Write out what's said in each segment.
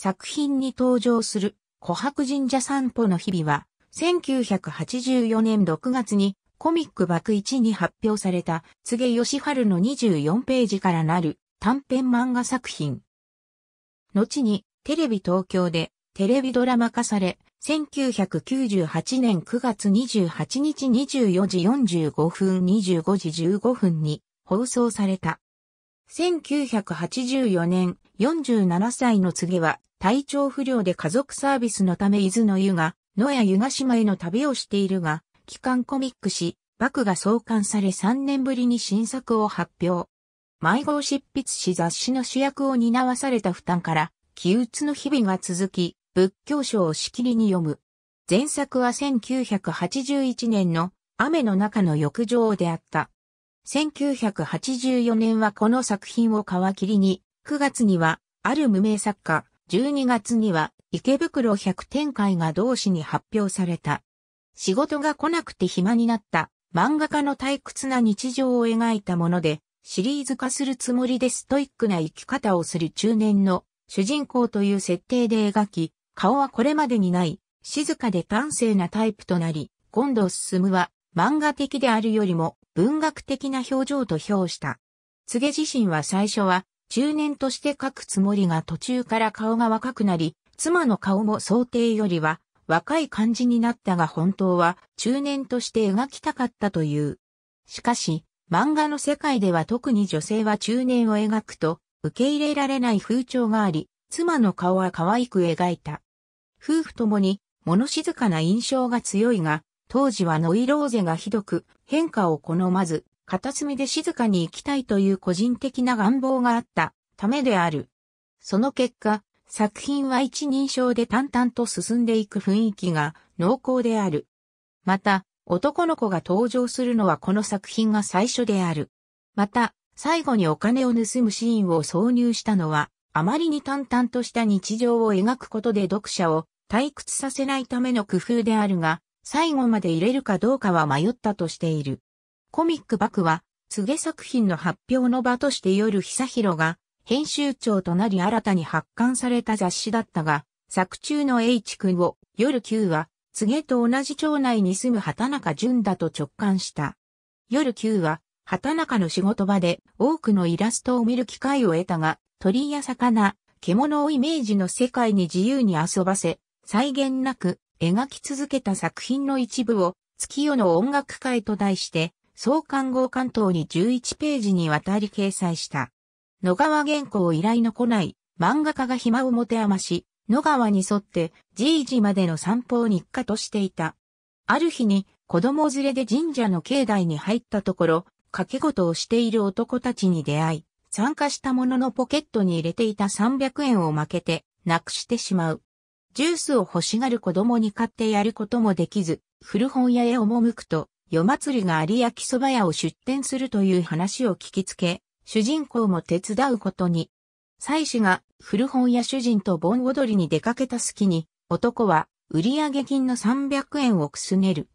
作品に登場する琥珀神社散歩の日々は、1984年6月にコミック爆1に発表された、柘植義春の24ページからなる短編漫画作品。後にテレビ東京でテレビドラマ化され、1998年9月28日24時45分25時15分に放送された。1984年47歳の次は体調不良で家族サービスのため伊豆の湯が野や湯ヶ島への旅をしているが、機関コミック誌、バクが創刊され3年ぶりに新作を発表。迷子を執筆し雑誌の主役を担わされた負担から、気鬱の日々が続き、仏教書をしきりに読む。前作は1981年の雨の中の浴場であった。1984年はこの作品を皮切りに、9月には、ある無名作家、12月には、池袋百展開が同誌に発表された。仕事が来なくて暇になった漫画家の退屈な日常を描いたもので、シリーズ化するつもりでストイックな生き方をする中年の主人公という設定で描き、顔はこれまでにない静かで端正なタイプとなり、今度進むは漫画的であるよりも文学的な表情と評した。告げ自身は最初は中年として描くつもりが途中から顔が若くなり、妻の顔も想定よりは若い感じになったが本当は中年として描きたかったという。しかし、漫画の世界では特に女性は中年を描くと受け入れられない風潮があり、妻の顔は可愛く描いた。夫婦ともに物静かな印象が強いが、当時はノイローゼがひどく変化を好まず、片隅で静かに生きたいという個人的な願望があったためである。その結果、作品は一人称で淡々と進んでいく雰囲気が濃厚である。また、男の子が登場するのはこの作品が最初である。また、最後にお金を盗むシーンを挿入したのは、あまりに淡々とした日常を描くことで読者を退屈させないための工夫であるが、最後まで入れるかどうかは迷ったとしている。コミックバクは、告げ作品の発表の場として夜久弘が編集長となり新たに発刊された雑誌だったが、作中の H 君を夜9は、告げと同じ町内に住む畑中淳だと直感した。夜9は、畑中の仕事場で多くのイラストを見る機会を得たが、鳥や魚、獣をイメージの世界に自由に遊ばせ、再現なく描き続けた作品の一部を月夜の音楽会と題して、創刊号関東に11ページにわたり掲載した。野川原稿依頼の来ない漫画家が暇を持て余し、野川に沿ってじいじまでの散歩を日課としていた。ある日に子供連れで神社の境内に入ったところ、掛け事をしている男たちに出会い、参加したもののポケットに入れていた300円を負けて、なくしてしまう。ジュースを欲しがる子供に買ってやることもできず、古本屋へ赴くと、夜祭りが有焼そば屋を出店するという話を聞きつけ、主人公も手伝うことに。妻子が古本屋主人と盆踊りに出かけた隙に、男は売上金の300円をくすねる。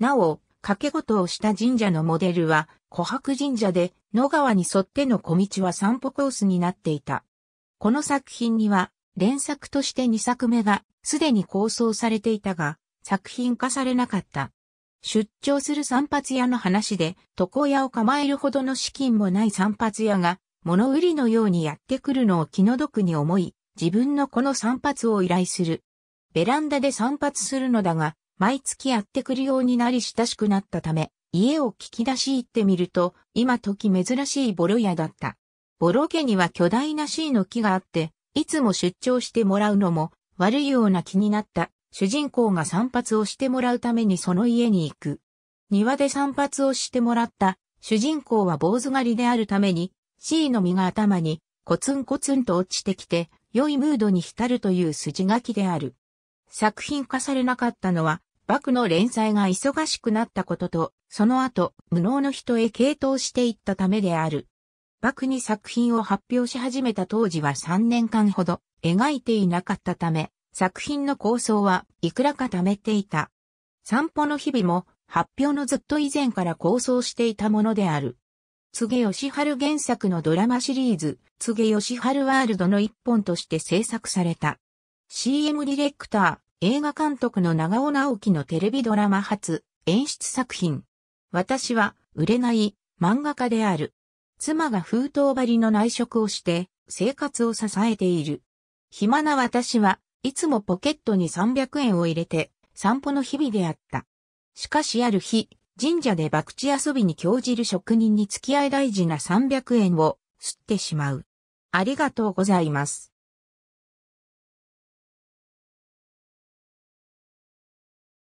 なお、掛け事をした神社のモデルは、琥珀神社で野川に沿っての小道は散歩コースになっていた。この作品には、連作として2作目がすでに構想されていたが、作品化されなかった。出張する散髪屋の話で、床屋を構えるほどの資金もない散髪屋が、物売りのようにやってくるのを気の毒に思い、自分のこの散髪を依頼する。ベランダで散髪するのだが、毎月やってくるようになり親しくなったため、家を聞き出し行ってみると、今時珍しいボロ屋だった。ボロ家には巨大なシーの木があって、いつも出張してもらうのも悪いような気になった主人公が散髪をしてもらうためにその家に行く。庭で散髪をしてもらった主人公は坊主狩りであるために C の実が頭にコツンコツンと落ちてきて良いムードに浸るという筋書きである。作品化されなかったのはバクの連載が忙しくなったことと、その後、無能の人へ傾倒していったためである。バクに作品を発表し始めた当時は3年間ほど描いていなかったため、作品の構想はいくらか貯めていた。散歩の日々も発表のずっと以前から構想していたものである。柘植義春原作のドラマシリーズ、柘植義春ワールドの一本として制作された。CM ディレクター、映画監督の長尾直樹のテレビドラマ初、演出作品。私は、売れない漫画家である。妻が封筒張りの内職をして、生活を支えている。暇な私はいつもポケットに300円を入れて散歩の日々であった。しかしある日、神社で博打遊びに興じる職人に付き合い大事な300円を吸ってしまう。ありがとうございます。